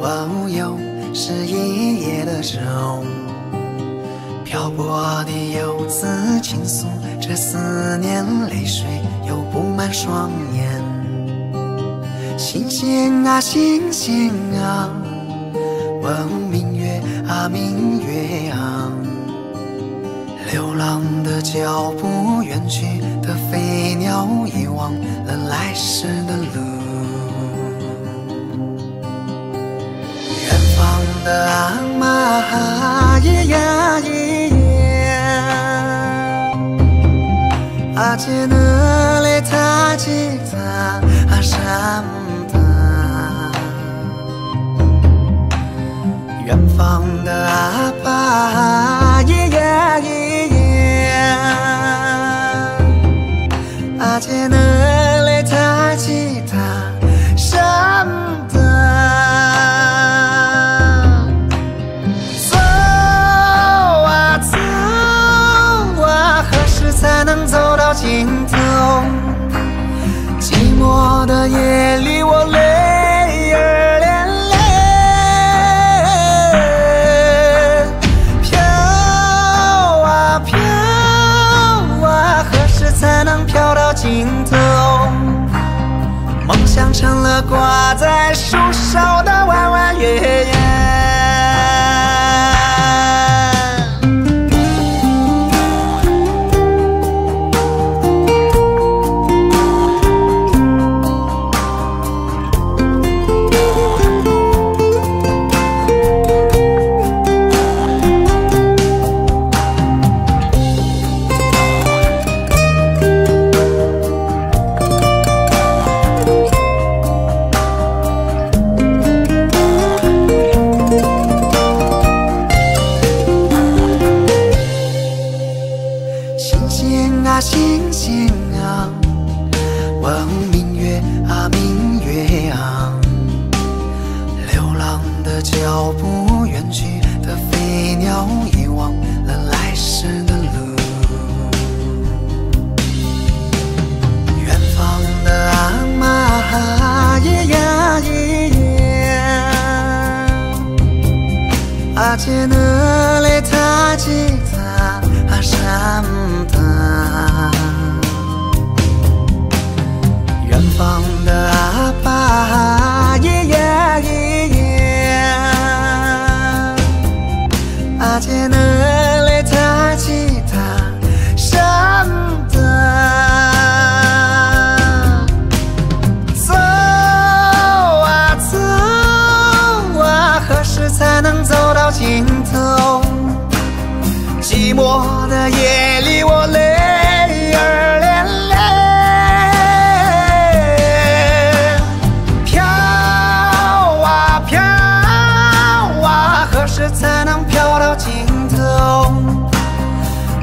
哦，又是一夜的舟，漂泊的游子倾诉着思念，泪水又布满双眼。星星啊星星啊，问明月啊明月啊，流浪的脚步，远去的飞鸟，遗忘了来时的路。啊，咿呀咿呀，阿姐呢嘞塔吉他阿山的。远方的阿爸，梦想成了挂在树梢的弯弯月牙。问明月啊明月啊，流浪的脚步，远去的飞鸟，遗忘了来时的路。远方的阿妈，咿呀呀。阿姐呢嘞弹吉他啊什阿姐呢嘞弹吉他什么的。走啊走啊，何时才能走到尽头？寂寞的夜里，我泪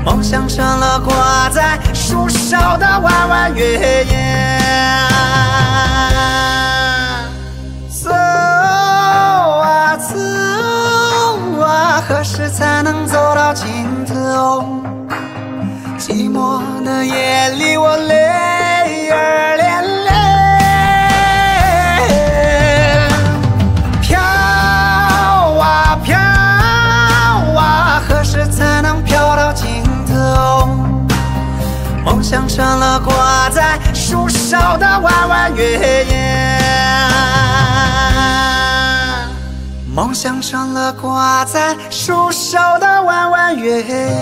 梦想成了挂在树梢的弯弯月牙。走啊走啊，何时才能走到尽头？寂寞的夜里，我泪梦想成了挂在树梢的弯弯月牙，梦想成了挂在树梢的弯弯月牙。